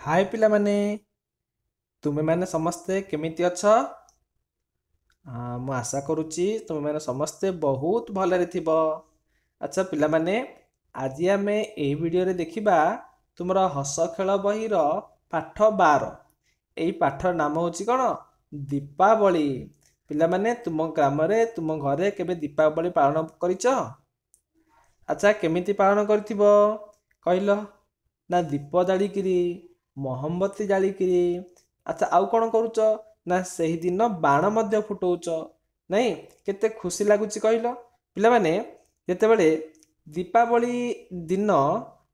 ହାଏ ପିଲାମାନେ ତୁମେମାନେ ସମସ୍ତେ କେମିତି ଅଛ ହଁ, ମୁଁ ଆଶା କରୁଛି ତୁମେମାନେ ସମସ୍ତେ ବହୁତ ଭଲରେ ଥିବ ଆଚ୍ଛା ପିଲାମାନେ ଆଜି ଆମେ ଏହି ଭିଡ଼ିଓରେ ଦେଖିବା ତୁମର ହସ ଖେଳ ବହିର ପାଠ ବାର ଏଇ ପାଠର ନାମ ହେଉଛି କ'ଣ ଦୀପାବଳି ପିଲାମାନେ ତୁମ ଗ୍ରାମରେ ତୁମ ଘରେ କେବେ ଦୀପାବଳି ପାଳନ କରିଛ ଆଚ୍ଛା କେମିତି ପାଳନ କରିଥିବ କହିଲ ନା ଦୀପ ଜାଳିକିରି ମହମବତୀ ଜାଳିକିରି। ଆଚ୍ଛା ଆଉ କ'ଣ କରୁଛ ନା ସେହିଦିନ ବାଣ ମଧ୍ୟ ଫୁଟଉଛ ନାଇଁ କେତେ ଖୁସି ଲାଗୁଛି କହିଲ? ପିଲାମାନେ ଯେତେବେଳେ ଦୀପାବଳି ଦିନ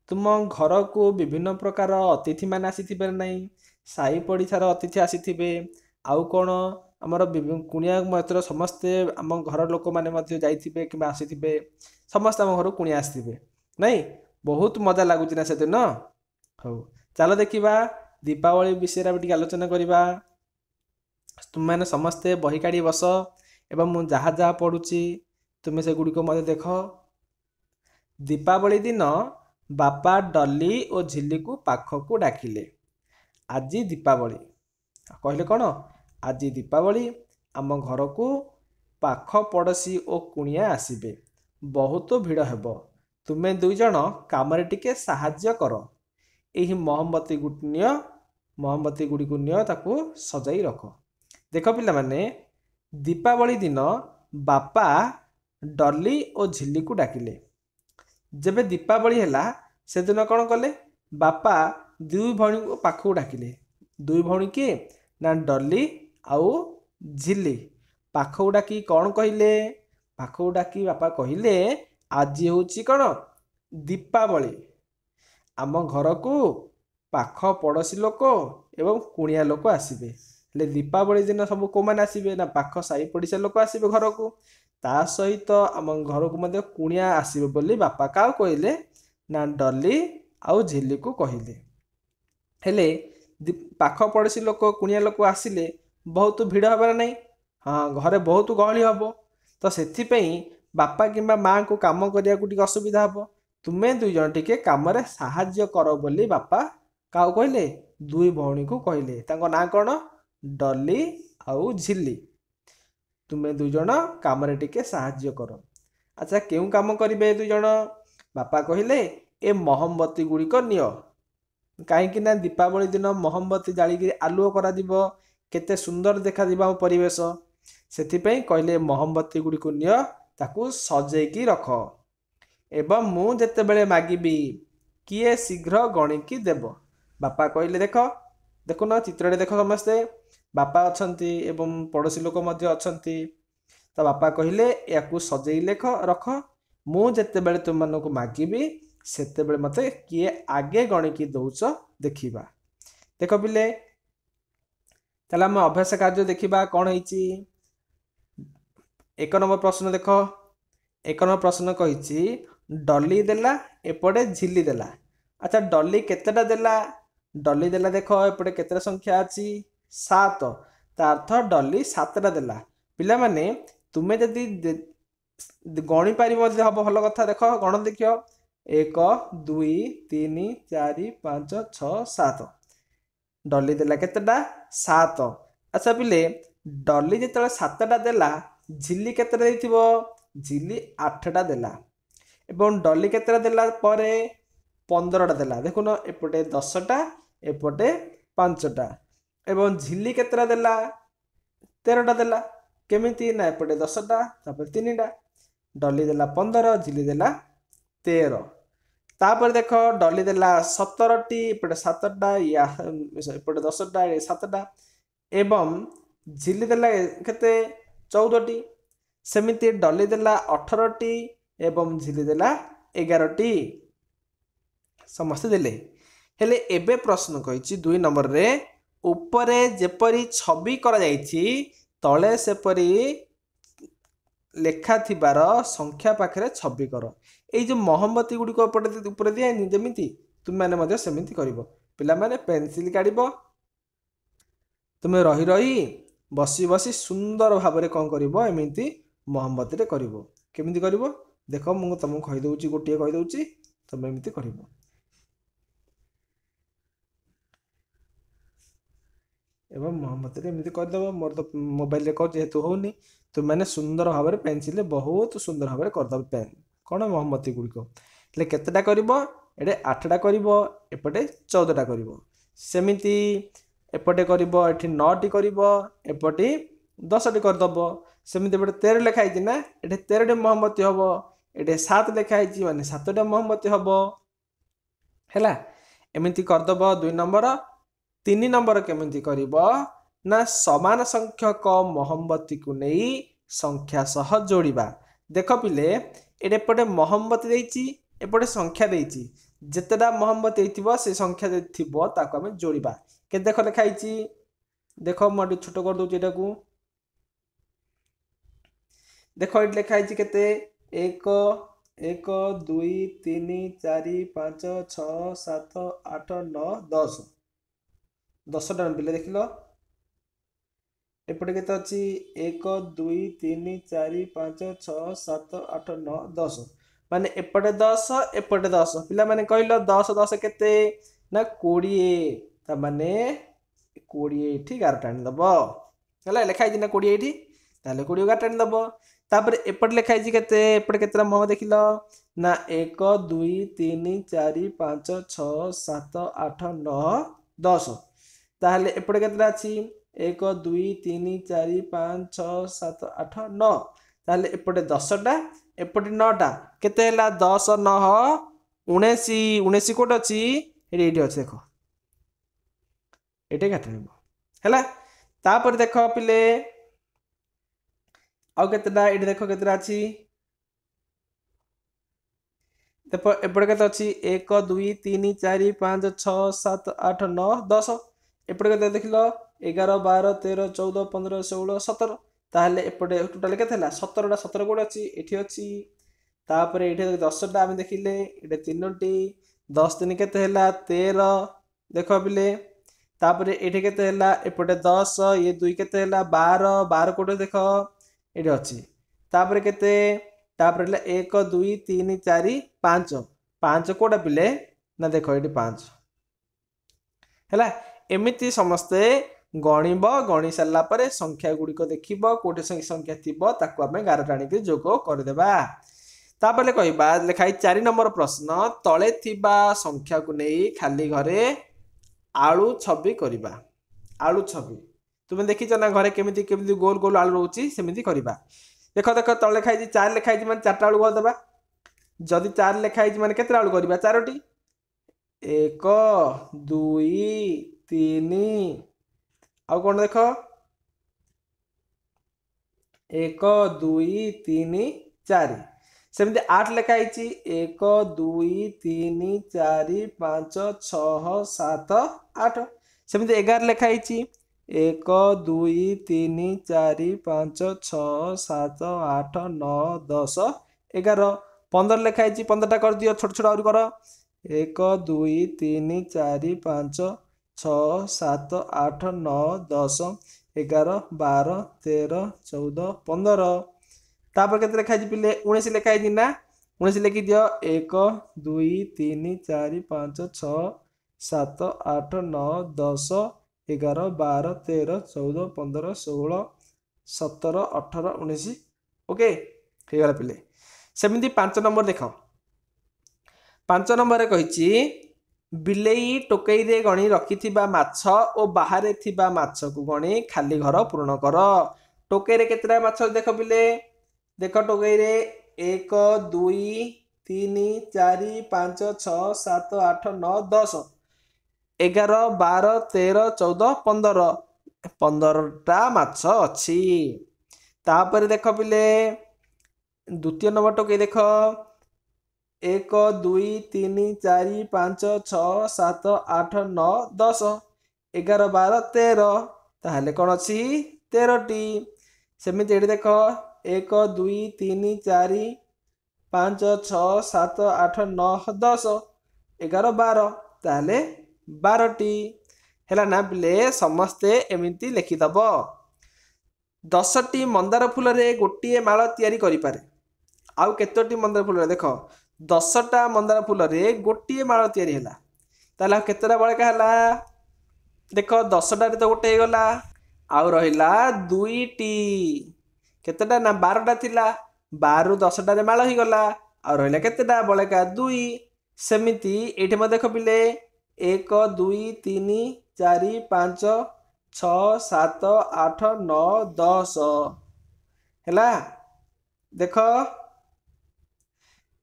ତୁମ ଘରକୁ ବିଭିନ୍ନ ପ୍ରକାର ଅତିଥିମାନେ ଆସିଥିବେ ନାହିଁ ସାହି ପଡ଼ିଶାର ଅତିଥି ଆସିଥିବେ ଆଉ କ'ଣ ଆମର କୁଣିଆ ମୈତ୍ର ସମସ୍ତେ ଆମ ଘର ଲୋକମାନେ ମଧ୍ୟ ଯାଇଥିବେ କିମ୍ବା ଆସିଥିବେ ସମସ୍ତେ ଆମ ଘରକୁ କୁଣିଆ ଆସିଥିବେ। ନାଇଁ ବହୁତ ମଜା ଲାଗୁଛି ନା ସେଦିନ? ହଉ ଚାଲ ଦେଖିବା ଦୀପାବଳି ବିଷୟରେ ଆମେ ଟିକେ ଆଲୋଚନା କରିବା। ତୁମେମାନେ ସମସ୍ତେ ବହି କାଢ଼ି ବସ ଏବଂ ମୁଁ ଯାହା ଯାହା ପଢ଼ୁଛି ତୁମେ ସେଗୁଡ଼ିକ ମଧ୍ୟ ଦେଖ। ଦୀପାବଳି ଦିନ ବାପା ଡଲି ଓ ଝିଲିକୁ ପାଖକୁ ଡାକିଲେ ଆଜି ଦୀପାବଳି। କହିଲେ କ'ଣ? ଆଜି ଦୀପାବଳି ଆମ ଘରକୁ ପାଖ ପଡ଼ୋଶୀ ଓ କୁଣିଆ ଆସିବେ। ବହୁତ ଭିଡ଼ ହେବ। ତୁମେ ଦୁଇ ଜଣ କାମରେ ଟିକେ ସାହାଯ୍ୟ କର। ଏହି ମହମବତୀ ନିଅ ମହମବତୀ ଗୁଡ଼ିକୁ ନିଅ ତାକୁ ସଜାଇ ରଖ ଦେଖ ପିଲାମାନେ ଦୀପାବଳି ଦିନ ବାପା ଡଲି ଓ ଝିଲିକୁ ଡାକିଲେ ଯେବେ ଦୀପାବଳି ହେଲା ସେଦିନ କ'ଣ କଲେ ବାପା ଦୁଇ ଭଉଣୀଙ୍କୁ ପାଖକୁ ଡାକିଲେ ଦୁଇ ଭଉଣୀ କିଏ ନା ଡଲି ଆଉ ଝିଲି ପାଖକୁ ଡାକି କ'ଣ କହିଲେ ପାଖକୁ ଡାକି ବାପା କହିଲେ ଆଜି ହେଉଛି କ'ଣ ଦୀପାବଳି ଆମ ଘରକୁ ପାଖ ପଡ଼ୋଶୀ ଲୋକ ଏବଂ କୁଣିଆ ଲୋକ ଆସିବେ। ହେଲେ ଦୀପାବଳି ଦିନ ସବୁ କେଉଁମାନେ ଆସିବେ ନା ପାଖ ସାହି ପଡ଼ିଶା ଲୋକ ଆସିବେ ଘରକୁ? ତା ସହିତ ଆମ ଘରକୁ ମଧ୍ୟ କୁଣିଆ ଆସିବେ ବୋଲି ବାପା କାହାକୁ କହିଲେ ନା ଡଲି ଆଉ ଝିଲିକୁ କହିଲେ। ହେଲେ ପାଖ ପଡ଼ୋଶୀ ଲୋକ କୁଣିଆ ଲୋକ ଆସିଲେ ବହୁତ ଭିଡ଼ ହେବ ନା ନାହିଁ? ହଁ ଘରେ ବହୁତ ଗହଳି ହେବ। ତ ସେଥିପାଇଁ ବାପା କିମ୍ବା ମାଆଙ୍କୁ କାମ କରିବାକୁ ଟିକେ ଅସୁବିଧା ହେବ। ତୁମେ ଦୁଇ ଜଣ ଟିକେ କାମରେ ସାହାଯ୍ୟ କର ବୋଲି ବାପା କାହାକୁ କହିଲେ ଦୁଇ ଭଉଣୀକୁ କହିଲେ ତାଙ୍କ ନାଁ କ'ଣ? ଡଲି ଆଉ ଝିଲି। ତୁମେ ଦୁଇ ଜଣ କାମରେ ଟିକେ ସାହାଯ୍ୟ କର। ଆଚ୍ଛା କେଉଁ କାମ କରିବେ ଦୁଇ ଜଣ ବାପା କହିଲେ ଏ ମହମବତୀ ଗୁଡ଼ିକ ନିଅ। କାହିଁକି ନା ଦୀପାବଳି ଦିନ ମହମବତୀ ଜାଳିକି ଆଲୁଅ କରାଯିବ କେତେ ସୁନ୍ଦର ଦେଖାଯିବ ଆମ ପରିବେଶ। ସେଥିପାଇଁ କହିଲେ ମହମବତୀ ଗୁଡ଼ିକୁ ନିଅ ତାକୁ ସଜେଇକି ରଖ। ଏବଂ ମୁଁ ଯେତେବେଳେ ମାଗିବି କିଏ ଶୀଘ୍ର ଗଣିକି ଦେବ? ବାପା କହିଲେ ଦେଖ ଦେଖୁନ ଚିତ୍ରରେ ଦେଖ ସମସ୍ତେ ବାପା ଅଛନ୍ତି ଏବଂ ପଡ଼ୋଶୀ ଲୋକ ମଧ୍ୟ ଅଛନ୍ତି। ତ ବାପା କହିଲେ ୟାକୁ ସଜେଇ ଲେଖ ରଖ। ମୁଁ ଯେତେବେଳେ ତୁମମାନଙ୍କୁ ମାଗିବି ସେତେବେଳେ ମୋତେ କିଏ ଆଗେ ଗଣିକି ଦେଉଛ ଦେଖିବା। ଦେଖ ପିଲେ ତାହେଲେ ଆମେ ଅଭ୍ୟାସ କାର୍ଯ୍ୟ ଦେଖିବା କ'ଣ ହେଇଛି ଏକ ନମ୍ବର ପ୍ରଶ୍ନ ଦେଖ। ଏକ ନମ୍ବର ପ୍ରଶ୍ନ କହିଛି ଡଲି ଦେଲା ଏପଟେ ଝିଲି ଦେଲା ଆଚ୍ଛା ଡଲି କେତେଟା ଦେଲା ଡଲି ଦେଲା ଦେଖ ଏପଟେ କେତେଟା ସଂଖ୍ୟା ଅଛି ସାତ ତା ଅର୍ଥ ଡଲି ସାତଟା ଦେଲା ପିଲାମାନେ ତୁମେ ଯଦି ଗଣି ପାରିବ ଯଦି ହେବ ଭଲ କଥା ଦେଖ ଗଣ ଦେଖିବ ଏକ ଦୁଇ ତିନି ଚାରି ପାଞ୍ଚ ଛଅ ସାତ ଡଲି ଦେଲା କେତେଟା ସାତ ଆଚ୍ଛା ପିଲେ ଡଲି ଯେତେବେଳେ ସାତଟା ଦେଲା ଝିଲି କେତେଟା ଦେଇଥିବ ଝିଲି ଆଠଟା ଦେଲା ଏବଂ ଡଲି କେତେଟା ଦେଲା ପରେ ପନ୍ଦରଟା ଦେଲା ଦେଖୁନ ଏପଟେ ଦଶଟା ଏପଟେ ପାଞ୍ଚଟା ଏବଂ ଝିଲି କେତେଟା ଦେଲା ତେରଟା ଦେଲା କେମିତି ନା ଏପଟେ ଦଶଟା ତାପରେ ତିନିଟା ଡଲି ଦେଲା ପନ୍ଦର ଝିଲି ଦେଲା ତେର ତାପରେ ଦେଖ ଡଲି ଦେଲା ସତରଟି ଏପଟେ ସାତଟା ୟା ଏପଟେ ଦଶଟା ସାତଟା ଏବଂ ଝିଲି ଦେଲା କେତେ ଚଉଦଟି ସେମିତି ଡଲି ଦେଲା ଅଠରଟି ଏବଂ ଝିଲି ଦେଲା ଏଗାରଟି। ସମସ୍ତେ ଦେଲେ। ହେଲେ ଏବେ ପ୍ରଶ୍ନ କହିଛି ଦୁଇ ନମ୍ବରରେ ଉପରେ ଯେପରି ଛବି କରାଯାଇଛି ତଳେ ସେପରି ଲେଖା ଥିବାର ସଂଖ୍ୟା ପାଖରେ ଛବି କର। ଏଇ ଯେଉଁ ମହମବତୀ ଗୁଡ଼ିକ ଏପଟେ ଉପରେ ଦିଆନି ଯେମିତି ତୁମେମାନେ ମଧ୍ୟ ସେମିତି କରିବ। ପିଲାମାନେ ପେନସିଲ କାଢ଼ିବ। ତୁମେ ରହି ରହି ବସି ବସି ସୁନ୍ଦର ଭାବରେ କ'ଣ କରିବ? ଏମିତି ମହମବତୀରେ କରିବ। କେମିତି କରିବ? ଦେଖ ମୁଁ ତୁମକୁ କହିଦେଉଛି ଗୋଟିଏ କହିଦେଉଛି ତୁମେ ଏମିତି କରିବ। ଏବଂ ମହମବତୀରେ ଏମିତି କରିଦେବ ମୋର ତ ମୋବାଇଲରେ କର ଯେହେତୁ ହେଉନି ତୁମେମାନେ ସୁନ୍ଦର ଭାବରେ ପେନସିଲରେ ବହୁତ ସୁନ୍ଦର ଭାବରେ କରିଦେବ ପେନ୍ କ'ଣ ମହମବତୀ ଗୁଡ଼ିକ? ହେଲେ କେତେଟା କରିବ? ଏଠି ଆଠଟା କରିବ ଏପଟେ ଚଉଦଟା କରିବ। ସେମିତି ଏପଟେ କରିବ ଏଠି ନଅଟି କରିବ ଏପଟେ ଦଶଟି କରିଦେବ। ସେମିତି ଏପଟେ ତେର ଲେଖା ହେଇଛି ନା? ଏଠି ତେରଟି ମହମବତୀ ହେବ। ଏଠି ସାତ ଲେଖା ହେଇଛି ମାନେ ସାତଟା ମହମବତୀ ହେବ। ହେଲା ଏମିତି କରିଦେବ ଦୁଇ ନମ୍ବର ତିନି ନମ୍ବର କେମିତି କରିବ? ନା ସମାନ ସଂଖ୍ୟକ ମହମବତୀକୁ ନେଇ ସଂଖ୍ୟା ସହ ଯୋଡ଼ିବା। ଦେଖ ପିଲେ ଏଠି ଏପଟେ ମହମବତୀ ଦେଇଛି ଏପଟେ ସଂଖ୍ୟା ଦେଇଛି। ଯେତେଟା ମହମବତୀ ହେଇଥିବ ସେ ସଂଖ୍ୟା ଯଦି ଥିବ ତାକୁ ଆମେ ଯୋଡ଼ିବା। କେତେ ଦେଖ ଲେଖା ହେଇଛି? ଦେଖ ମୁଁ ଟିକେ ଛୋଟ କରିଦେଉଛି ଏଟାକୁ। ଦେଖ ଏଠି ଲେଖା ହେଇଛି କେତେ? ଏକ ଏକ ଦୁଇ ତିନି ଚାରି ପାଞ୍ଚ ଛଅ ସାତ ଆଠ ନଅ ଦଶ ଦଶଟା ପିଲେ ଦେଖିଲ ଏପଟେ କେତେ ଅଛି? ଏକ ଦୁଇ ତିନି ଚାରି ପାଞ୍ଚ ଛଅ ସାତ ଆଠ ନଅ ଦଶ ମାନେ ଏପଟେ ଦଶ ଏପଟେ ଦଶ। ପିଲାମାନେ କହିଲ ଦଶ ଦଶ କେତେ? ନା କୋଡ଼ିଏ। ତାମାନେ କୋଡ଼ିଏ ଏଠି ଗାରଟା ଆଣିଦେବ ହେଲା ଲେଖା ହେଇଛି ନା କୋଡ଼ିଏ ଏଇଠି? ତାହେଲେ କୋଡ଼ିଏ ଗାରଟା ଆଣିଦେବ ତାପରେ ଏପଟେ ଲେଖା ହେଇଛି କେତେ ଏପଟେ କେତେଟା ମହ ଦେଖିଲ ନା ଏକ ଦୁଇ ତିନି ଚାରି ପାଞ୍ଚ ଛଅ ସାତ ଆଠ ନଅ ଦଶ ତାହେଲେ ଏପଟେ କେତେଟା ଅଛି ଏକ ଦୁଇ ତିନି ଚାରି ପାଞ୍ଚ ଛଅ ସାତ ଆଠ ନଅ ତାହେଲେ ଏପଟେ ଦଶଟା ଏପଟେ ନଅଟା କେତେ ହେଲା ଦଶ ନଅ ଉଣେଇଶ ଉଣେଇଶ କୋଉଠି ଅଛି ଏଠି ଏଇଠି ଅଛି ଦେଖ ଏଇଠି କାଟି ନେବ ହେଲା ତାପରେ ଦେଖ ପିଲେ ଆଉ କେତେଟା? ଏଠି ଦେଖ କେତେଟା ଅଛି। ଦେଖ ଏପଟେ କେତେ ଅଛି? ଏକ ଦୁଇ ତିନି ଚାରି ପାଞ୍ଚ ଛଅ ସାତ ଆଠ ନଅ ଦଶ। ଏପଟେ କେତେ ଦେଖିଲ? ଏଗାର ବାର ତେର ଚଉଦ ପନ୍ଦର ଷୋହଳ ସତର। ତାହେଲେ ଏପଟେ ଟୋଟାଲ କେତେ ହେଲା? ସତରଟା ସତର କୋଉଠି ଅଛି? ଏଠି ଅଛି। ତାପରେ ଏଠି ଦଶଟା ଆମେ ଦେଖିଲେ। ଏଠି ତିନୋଟି। ଦଶ ତିନି କେତେ ହେଲା? ତେର। ଦେଖ ପିଲେ। ତାପରେ ଏଠି କେତେ ହେଲା? ଏପଟେ ଦଶ ଇଏ ଦୁଇ କେତେ ହେଲା? ବାର। ବାର କୋଉଠି ଦେଖ? ଏଠି ଅଛି। ତାପରେ କେତେ? ତାପରେ ହେଲା ଏକ ଦୁଇ ତିନି ଚାରି ପାଞ୍ଚ। ପାଞ୍ଚ କୋଉଟା ପିଲେ? ନା ଦେଖ ଏଠି ପାଞ୍ଚ। ହେଲା ଏମିତି ସମସ୍ତେ ଗଣିବ ଗଣି ସାରିଲା ପରେ ସଂଖ୍ୟା ଗୁଡ଼ିକ ଦେଖିବ କୋଉଠି ସଂଖ୍ୟା ଥିବ ତାକୁ ଆମେ ଗାର ଟାଣିକି ଯୋଗ କରିଦେବା। ତାପରେ କହିବା ଲେଖା ହେଇଛି ଚାରି ନମ୍ବର ପ୍ରଶ୍ନ ତଳେ ଥିବା ସଂଖ୍ୟାକୁ ନେଇ ଖାଲି ଘରେ ଆଳୁ ଛବି କରିବା। ଆଳୁ ଛବି। ତୁମେ ଦେଖିଛ ନା ଘରେ କେମିତି କେମିତି ଗୋଲ ଗୋଲ ଆଳୁ ରହୁଛି ସେମିତି କରିବା ଦେଖ ଦେଖ ତଳେ ଲେଖା ହେଇଛି ଚାରି ଲେଖା ହେଇଛି ମାନେ ଚାରିଟା ଆଳୁ କରିଦେବା ଯଦି ଚାରି ଲେଖା ହେଇଛି ମାନେ କେତେ ଆଳୁ କରିବା ଚାରୋଟି ଏକ ଦୁଇ ତିନି ଆଉ କ'ଣ ଦେଖ ଏକ ଦୁଇ ତିନି ଚାରି ସେମିତି ଆଠ ଲେଖା ହେଇଛି ଏକ ଦୁଇ ତିନି ଚାରି ପାଞ୍ଚ ଛଅ ସାତ ଆଠ ସେମିତି ଏଗାର ଲେଖା ହେଇଛି ଏକ ଦୁଇ ତିନି ଚାରି ପାଞ୍ଚ ଛଅ ସାତ ଆଠ ନଅ ଦଶ ଏଗାର। ପନ୍ଦର ଲେଖା ହେଇଛି ପନ୍ଦରଟା କରିଦିଅ ଛୋଟ ଛୋଟ ଆହୁରି କର। ଏକ ଦୁଇ ତିନି ଚାରି ପାଞ୍ଚ ଛଅ ସାତ ଆଠ ନଅ ଦଶ ଏଗାର ବାର ତେର ଚଉଦ ପନ୍ଦର। ତାପରେ କେତେ ଲେଖା ହେଇଛି ପିଲେ? ଉଣେଇଶ ଲେଖା ହେଇଛି ନା? ଉଣେଇଶ ଲେଖିଦିଅ। ଏକ ଦୁଇ ତିନି ଚାରି ପାଞ୍ଚ ଛଅ ସାତ ଆଠ ନଅ ଦଶ ଏଗାର ବାର ତେର ଚଉଦ ପନ୍ଦର ଷୋହଳ ସତର ଅଠର ଉଣେଇଶ। ଓକେ ହେଇଗଲା ପିଲେ। ସେମିତି ପାଞ୍ଚ ନମ୍ବର ଦେଖ ପାଞ୍ଚ ନମ୍ବରରେ କହିଛି ବିଲେଇ ଟୋକେଇରେ ଗଣି ରଖିଥିବା ମାଛ ଓ ବାହାରେ ଥିବା ମାଛକୁ ଗଣି ଖାଲି ଘର ପୂରଣ କର। ଟୋକେଇରେ କେତେଟା ମାଛ ଦେଖ ପିଲେ? ଦେଖ ଟୋକେଇରେ ଏକ ଦୁଇ ତିନି ଚାରି ପାଞ୍ଚ ଛଅ ସାତ ଆଠ ନଅ ଦଶ। ଏଗାର ବାର ତେର ଚଉଦ ପନ୍ଦର। ପନ୍ଦରଟା ମାଛ ଅଛି। ତାପରେ ଦେଖ ପିଲେ ଦ୍ୱିତୀୟ ନମ୍ବର ଟୋକେଇ ଦେଖ। ଏକ ଦୁଇ ତିନି ଚାରି ପାଞ୍ଚ ଛଅ ସାତ ଆଠ ନଅ ଦଶ। ଏଗାର ବାର ତେର। ତାହେଲେ କ'ଣ ଅଛି? ତେରଟି। ସେମିତି ଏଠି ଦେଖ। ଏକ ଦୁଇ ତିନି ଚାରି ପାଞ୍ଚ ଛଅ ସାତ ଆଠ ନଅ ଦଶ। ଏଗାର ବାର। ତାହେଲେ ବାରଟି ହେଲା ନା ପିଲେ ସମସ୍ତେ ଏମିତି ଲେଖିଦେବ। ଦଶଟି ମନ୍ଦାର ଫୁଲରେ ଗୋଟିଏ ମାଳ ତିଆରି କରିପାରେ। ଆଉ କେତୋଟି ମନ୍ଦାର ଫୁଲରେ ଦେଖ ଦଶଟା ମନ୍ଦାର ଫୁଲରେ ଗୋଟିଏ ମାଳ ତିଆରି ହେଲା। ତାହେଲେ ଆଉ କେତେଟା ବଳକା ହେଲା? ଦେଖ ଦଶଟାରେ ତ ଗୋଟେ ହେଇଗଲା। ଆଉ ରହିଲା ଦୁଇଟି। କେତେଟା ନା ବାରଟା ଥିଲା? ବାରରୁ ଦଶଟାରେ ମାଳ ହେଇଗଲା। ଆଉ ରହିଲା କେତେଟା? ବଳକା ଦୁଇ। ସେମିତି ଏଇଠି ମଧ୍ୟ ଦେଖ ପିଲେ ଏକ ଦୁଇ ତିନି ଚାରି ପାଞ୍ଚ ଛଅ ସାତ ଆଠ ନଅ ଦଶ। ହେଲା ଦେଖ।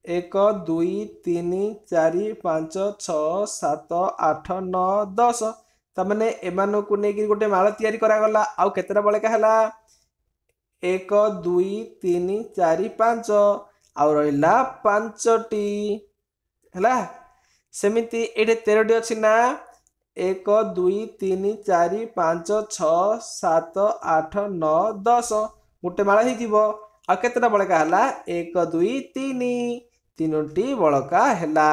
ଏକ ଦୁଇ ତିନି ଚାରି ପାଞ୍ଚ ଛଅ ସାତ ଆଠ ନଅ ଦଶ। ତାମାନେ ଏମାନଙ୍କୁ ନେଇକି ଗୋଟେ ମାଳ ତିଆରି କରାଗଲା। ଆଉ କେତେଟା ବଳକା ହେଲା? ଏକ ଦୁଇ ତିନି ଚାରି ପାଞ୍ଚ। ଆଉ ରହିଲା ପାଞ୍ଚଟି। ହେଲା ସେମିତି ଏଇଠି ତେରଟି ଅଛି ନା? ଏକ ଦୁଇ ତିନି ଚାରି ପାଞ୍ଚ ଛଅ ସାତ ଆଠ ନଅ ଦଶ। ଗୋଟେ ମାଳ ହେଇଯିବ ଆଉ କେତେଟା ବଳକା ହେଲା? ଏକ ଦୁଇ ତିନି। ତିନୋଟି ବଳକା ହେଲା।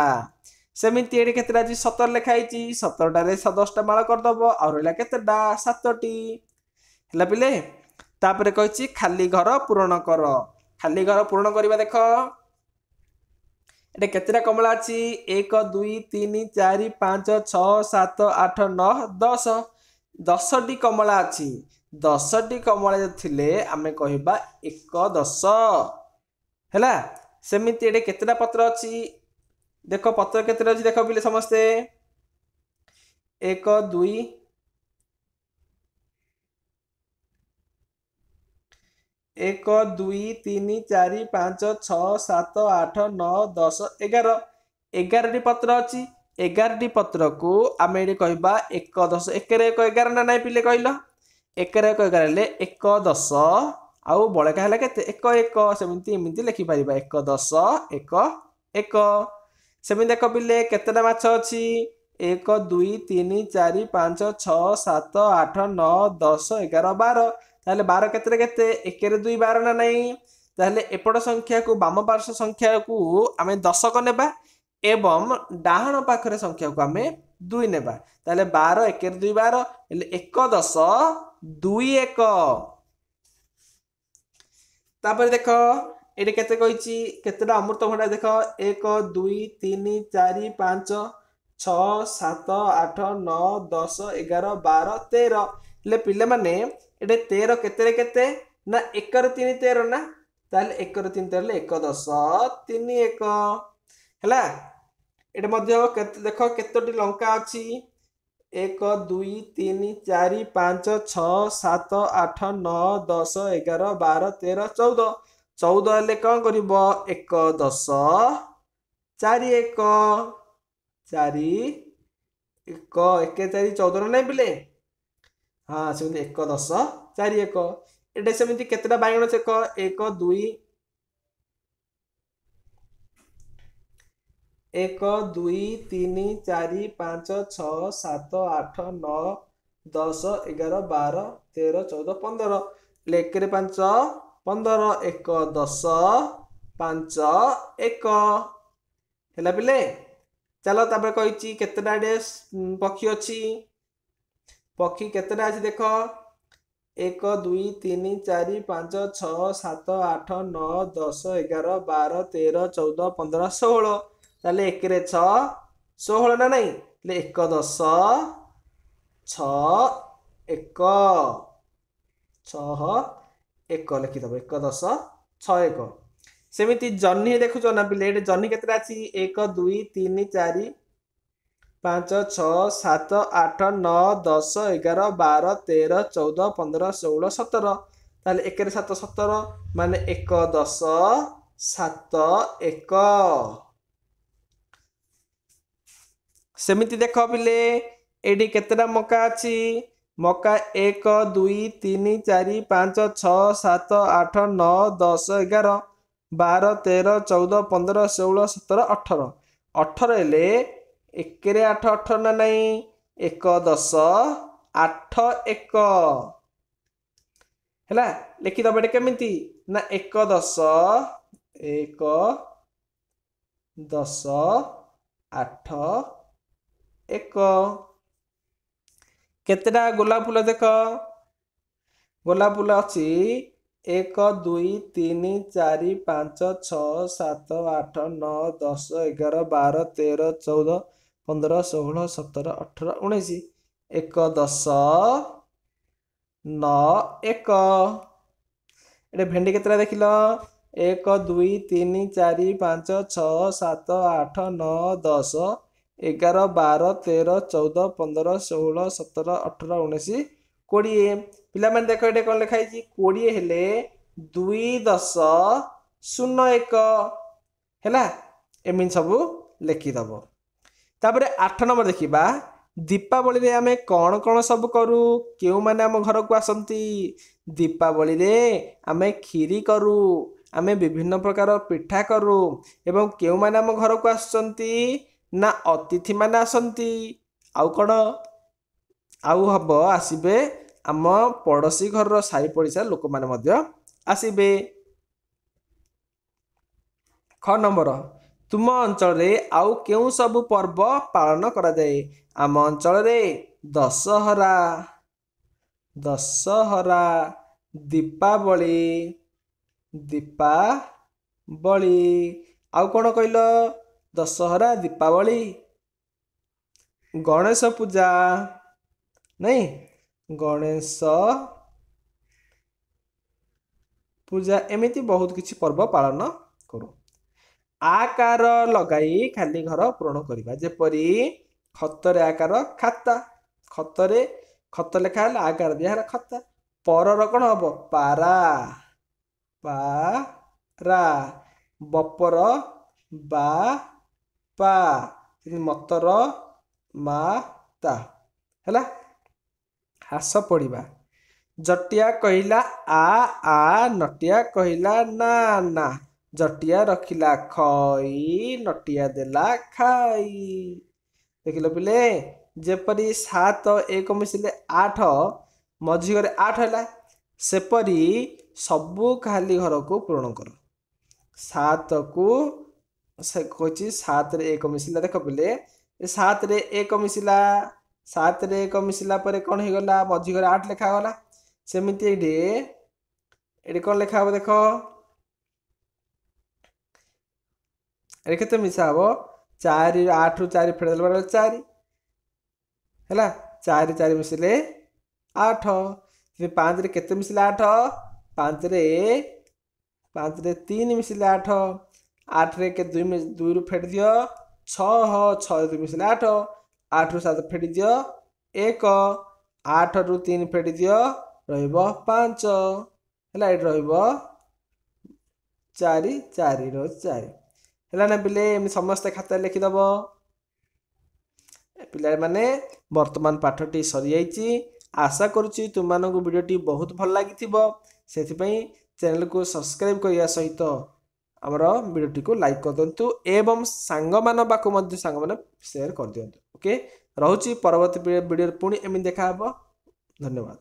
ସେମିତି ଏଠି କେତେଟା ଅଛି? ସତର ଲେଖା ହେଇଛି। ସତରଟାରେ ଦଶଟା ମାଳ କରିଦବ। ଆଉ ରହିଲା କେତେଟା? ସାତଟି। ହେଲା ପିଲେ। ତାପରେ କହିଛି ଖାଲି ଘର ପୂରଣ କର। ଖାଲି ଘର ପୂରଣ କରିବା ଦେଖ। ଏଠି କେତେଟା କମଳା ଅଛି? ଏକ ଦୁଇ ତିନି ଚାରି ପାଞ୍ଚ ଛଅ ସାତ ଆଠ ନଅ ଦଶ। ଦଶଟି କମଳା ଅଛି। ଦଶଟି କମଳା ଥିଲେ ଆମେ କହିବା ଏକ ଦଶ ହେଲା ସେମିତି ଏଠି କେତେଟା ପତ୍ର ଅଛି? ଦେଖ ପତ୍ର କେତେଟା ଅଛି? ଦେଖ ପିଲେ ସମସ୍ତେ। ଏକ ଦୁଇ ଏକ ଦୁଇ ତିନି ଚାରି ପାଞ୍ଚ ଛଅ ସାତ ଆଠ ନଅ ଦଶ ଏଗାର। ଏଗାରଟି ପତ୍ର ଅଛି। ଏଗାରଟି ପତ୍ରକୁ ଆମେ ଏଠି କହିବା ଏକ ଦଶ। ଏକରେ ଏକ ଏଗାର ନା ନାହିଁ ପିଲେ କହିଲ? ଏକରେ ଏକ ଏଗାର ହେଲେ ଏକ ଦଶ। ଆଉ ବଳକା ହେଲା କେତେ? ଏକ ଏକ। ସେମିତି ଏମିତି ଲେଖିପାରିବା ଏକ ଦଶ ଏକ ଏକ। ସେମିତି ଦେଖ ପିଲେ କେତେଟା ମାଛ ଅଛି? ଏକ ଦୁଇ ତିନି ଚାରି ପାଞ୍ଚ ଛଅ ସାତ ଆଠ ନଅ ଦଶ ଏଗାର ବାର। ତାହେଲେ ବାର କେତେରେ କେତେ? ଏକରେ ଦୁଇ ବାର ନା ନାହିଁ ତାହେଲେ ଏପଟ ସଂଖ୍ୟାକୁ ବାମ ପାର୍ଶ୍ୱ ସଂଖ୍ୟାକୁ ଆମେ ଦଶକ ନେବା ଏବଂ ଡାହାଣ ପାଖରେ ସଂଖ୍ୟାକୁ ଆମେ ଦୁଇ ନେବା। ତାହେଲେ ବାର ଏକରେ ଦୁଇ ବାର ହେଲେ ଏକ ଦଶ ଦୁଇ ଏକ। ତାପରେ ଦେଖ ଏଠି କେତେ କହିଛି? କେତେଟା ଅମୃତଭଣ୍ଡା ଦେଖ? ଏକ ଦୁଇ ତିନି ଚାରି ପାଞ୍ଚ ଛଅ ସାତ ଆଠ ନଅ ଦଶ ଏଗାର ବାର ତେର। ହେଲେ ପିଲାମାନେ ଏଠି ତେର କେତେରେ କେତେ? ନା ଏକର ତିନି ତେର ନା? ତାହେଲେ ଏକର ତିନି ତେର ହେଲେ ଏକ ଦଶ ତିନି ଏକ। ହେଲା ଏଠି ମଧ୍ୟ କେତେ ଦେଖ କେତୋଟି ଲଙ୍କା ଅଛି? ଏକ ଦୁଇ ତିନି ଚାରି ପାଞ୍ଚ ଛଅ ସାତ ଆଠ ନଅ ଦଶ ଏଗାର ବାର ତେର ଚଉଦ। ଚଉଦ ହେଲେ କ'ଣ କରିବ? ଏକ ଦଶ ଚାରି ଏକ। ଚାରି ଏକ ଏକ ଚାରି ଚଉଦର ନାହିଁ ପିଲେ? ହଁ ସେମିତି ଏକ ଦଶ ଚାରି ଏକ ଏଇଟା ସେମିତି କେତେଟା ବାଇଗଣ ଚେକ ଏକ ଦୁଇ ଏକ ଦୁଇ ତିନି ଚାରି ପାଞ୍ଚ ଛଅ ସାତ ଆଠ ନଅ ଦଶ ଏଗାର ବାର ତେର ଚଉଦ ପନ୍ଦର ଏକରେ ପାଞ୍ଚ ପନ୍ଦର ଏକ ଦଶ ପାଞ୍ଚ ଏକ ହେଲା ପିଲେ ଚାଲ ତାପରେ କହିଛି କେତେଟା ଡେ ପକ୍ଷୀ ଅଛି ପକ୍ଷୀ କେତେଟା ଅଛି ଦେଖ? ଏକ ଦୁଇ ତିନି ଚାରି ପାଞ୍ଚ ଛଅ ସାତ ଆଠ ନଅ ଦଶ ଏଗାର ବାର ତେର ଚଉଦ ପନ୍ଦର ଷୋହଳ। ତାହେଲେ ଏକରେ ଛଅ ଷୋହଳ ନା ନାହିଁ ହେଲେ ଏକ ଦଶ ଛଅ ଏକ ଛଅ ଏକ ଲେଖିଦେବ। ଏକ ଦଶ ଛଅ ଏକ। ସେମିତି ଜହ୍ନି ଦେଖୁଛ ନା ପିଲେ? ଏଠି ଜହ୍ନି କେତେଟା ଅଛି? ଏକ ଦୁଇ ତିନି ଚାରି ପାଞ୍ଚ ଛଅ ସାତ ଆଠ ନଅ ଦଶ ଏଗାର ବାର ତେର ଚଉଦ ପନ୍ଦର ଷୋହଳ ସତର। ତାହେଲେ ଏକରେ ସାତ ସତର ମାନେ ଏକ ଦଶ ସାତ ଏକ। ସେମିତି ଦେଖ ପିଲେ ଏଠି କେତେଟା ମକା ଅଛି? ମକା ଏକ ଦୁଇ ତିନି ଚାରି ପାଞ୍ଚ ଛଅ ସାତ ଆଠ ନଅ ଦଶ ଏଗାର ବାର ତେର ଚଉଦ ପନ୍ଦର ଷୋହଳ ସତର ଅଠର। ଅଠର ହେଲେ ଏକରେ ଆଠ ଅଠର ନା ନାହିଁ ଏକ ଦଶ ଆଠ ଏକ। ହେଲା ଲେଖିଦେବ ଏଠି କେମିତି? ନା ଏକ ଦଶ ଏକ ଦଶ ଆଠ ଏକ। କେତେଟା ଗୋଲାପ ଫୁଲ ଦେଖ? ଗୋଲାପ ଫୁଲ ଅଛି ଏକ ଦୁଇ ତିନି ଚାରି ପାଞ୍ଚ ଛଅ ସାତ ଆଠ ନଅ ଦଶ ଏଗାର ବାର ତେର ଚଉଦ ପନ୍ଦର ଷୋହଳ ସତର ଅଠର ଉଣେଇଶ ଏକ ଦଶ ନଅ ଏକ ଏଠି ଭେଣ୍ଡି କେତେଟା ଦେଖିଲ ଏକ ଦୁଇ ତିନି ଚାରି ପାଞ୍ଚ ଛଅ ସାତ ଆଠ ନଅ ଦଶ ଏଗାର ବାର ତେର ଚଉଦ ପନ୍ଦର ଷୋହଳ ସତର ଅଠର ଉଣେଇଶ କୋଡ଼ିଏ ପିଲାମାନେ ଦେଖ ଏଠି କ'ଣ ଲେଖା ହେଇଛି କୋଡ଼ିଏ ହେଲେ ଦୁଇ ଦଶ ଶୂନ ଏକ ହେଲା ଏମିତି ସବୁ ଲେଖିଦେବ ତାପରେ ଆଠ ନମ୍ବର ଦେଖିବା। ଦୀପାବଳିରେ ଆମେ କ'ଣ କ'ଣ ସବୁ କରୁ? କେଉଁମାନେ ଆମ ଘରକୁ ଆସନ୍ତି? ଦୀପାବଳିରେ ଆମେ କ୍ଷୀରି କରୁ ଆମେ ବିଭିନ୍ନ ପ୍ରକାର ପିଠା କରୁ ଏବଂ କେଉଁମାନେ ଆମ ଘରକୁ ଆସୁଛନ୍ତି? ନା ଅତିଥିମାନେ ଆସନ୍ତି। ଆଉ କ'ଣ? ଆଉ ହବ ଆସିବେ ଆମ ପଡ଼ୋଶୀ ଘରର ସାହି ପଡ଼ିଶା ଲୋକମାନେ ମଧ୍ୟ ଆସିବେ। ଖ ନମ୍ବର। ତୁମ ଅଞ୍ଚଳରେ ଆଉ କେଉଁ ସବୁ ପର୍ବ ପାଳନ କରାଯାଏ? ଆମ ଅଞ୍ଚଳରେ ଦଶହରା ଦଶହରା ଦୀପାବଳି ଦୀପାବଳି। ଆଉ କ'ଣ କହିଲ? ଦଶହରା ଦୀପାବଳି ଗଣେଶ ପୂଜା ନାଇଁ ଗଣେଶ ପୂଜା ଏମିତି ବହୁତ କିଛି ପର୍ବ ପାଳନ କରୁ। ଆକାର ଲଗାଇ ଖାଲି ଘର ପୂରଣ କରିବା। ଯେପରି ଖତରେ ଆକାର ଖାତା ଖତରେ ଖତ ଲେଖା ହେଲେ ଆକାର ଦିଆହେଲା ଖାତା। ପରର କ'ଣ ହବ? ପାରା ପାରା। ବପର ବା ପା। ମତର ମା ତା। ହେଲା? ହ୍ରାସ ପଡ଼ିବା ଜଟିଆ କହିଲା ଆ ଆ ନଟିଆ କହିଲା ନା ନା। ଜଟିଆ ରଖିଲା ଖଇ ନଟିଆ ଦେଲା ଖାଇ। ଦେଖିଲ ପିଲେ ଯେପରି ସାତ ଏକ ମିଶିଲେ ଆଠ ମଝି ଘରେ ଆଠ ହେଲା ସେପରି ସବୁ ଖାଲି ଘରକୁ ପୂରଣ କର। ସାତକୁ ସେ କହୁଛି ସାତରେ ଏକ ମିଶିଲା ଦେଖ ପିଲେ ସାତରେ ଏକ ମିଶିଲା ସାତରେ ଏକ ମିଶିଲା ପରେ କ'ଣ ହେଇଗଲା ମଝି ଘରେ ଆଠ ଲେଖାଗଲା। ସେମିତି ଏଇଠି ଏଠି କ'ଣ ଲେଖା ହେବ ଦେଖ? ଏଠି କେତେ ମିଶା ହେବ? ଚାରି ଆଠରୁ ଚାରି ଫେଡ଼େଦେଲା ବେଳେ ଚାରି। ହେଲା ଚାରି ଚାରି ମିଶିଲେ ଆଠ। ପାଞ୍ଚରେ କେତେ ମିଶିଲେ ଆଠ? ପାଞ୍ଚରେ ପାଞ୍ଚରେ ତିନି ମିଶିଲେ ଆଠ। ଆଠରେ କେତେ ଦୁଇ ଦୁଇରୁ ଫେଡ଼ି ଦିଅ ଛଅ। ଛଅ ଦୁଇ ମିଶିଲେ ଆଠ। ଆଠରୁ ସାତ ଫେଡ଼ି ଦିଅ ଏକ। ଆଠରୁ ତିନି ଫେଡ଼ି ଦିଅ ରହିବ ପାଞ୍ଚ। ହେଲା ଏଠି ରହିବ ଚାରି ଚାରି ରହୁଛି ଚାରି। ହେଲା ନା ପିଲେ ଏମିତି ସମସ୍ତେ ଖାତାରେ ଲେଖିଦେବ। ପିଲାମାନେ ବର୍ତ୍ତମାନ ପାଠଟି ସରିଯାଇଛି। ଆଶା କରୁଛି ତୁମମାନଙ୍କୁ ଭିଡ଼ିଓଟି ବହୁତ ଭଲ ଲାଗିଥିବ। ସେଥିପାଇଁ ଚ୍ୟାନେଲକୁ ସବସ୍କ୍ରାଇବ୍ କରିବା ସହିତ ଆମର ଭିଡ଼ିଓଟିକୁ ଲାଇକ୍ କରିଦିଅନ୍ତୁ ଏବଂ ସାଙ୍ଗମାନଙ୍କ ପାଖକୁ ମଧ୍ୟ ସାଙ୍ଗମାନେ ସେୟାର କରିଦିଅନ୍ତୁ ଓକେ ରହୁଛି ପରବର୍ତ୍ତୀ ଭିଡ଼ିଓରେ ପୁଣି ଏମିତି ଦେଖାହେବ ଧନ୍ୟବାଦ।